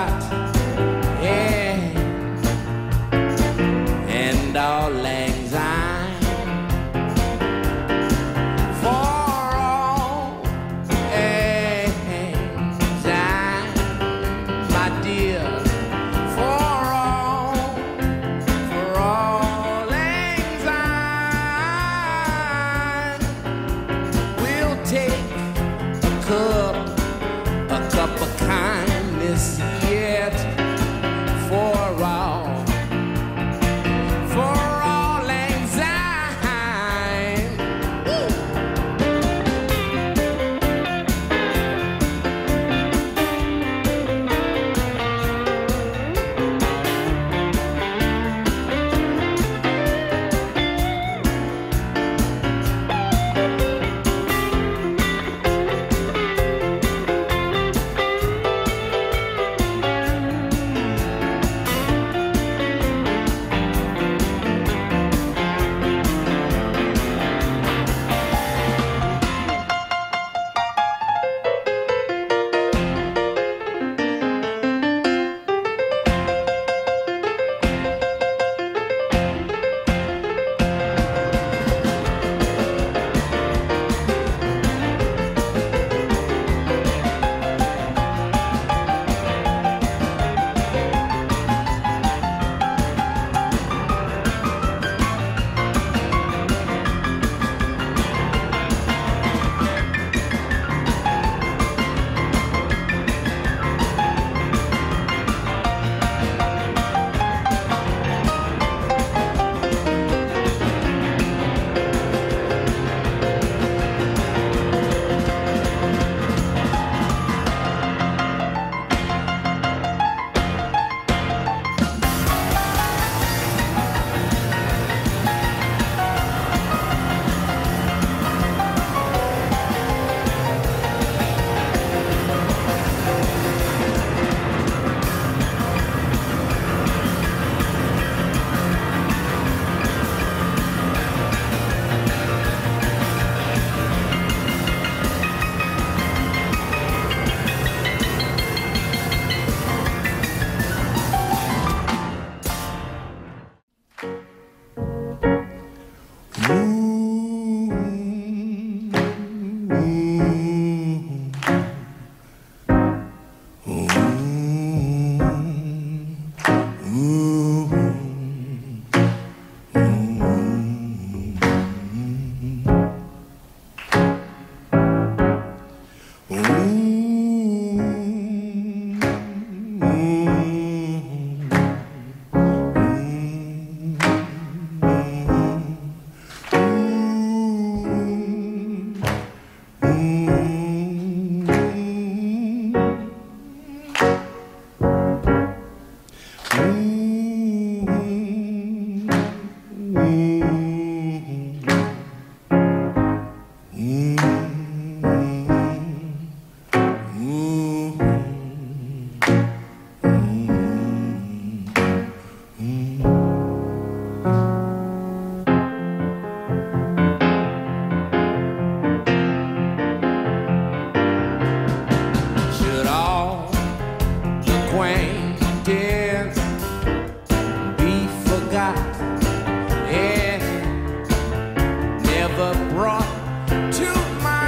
heart, yeah, and auld lang syne. For all time, my dear, for all, for auld lang syne, we'll take a cup, a cup of kindness. ever brought to mind.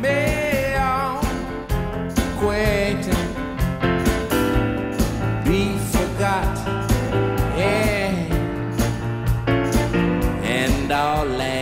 May quitting be forgot, yeah. and all that.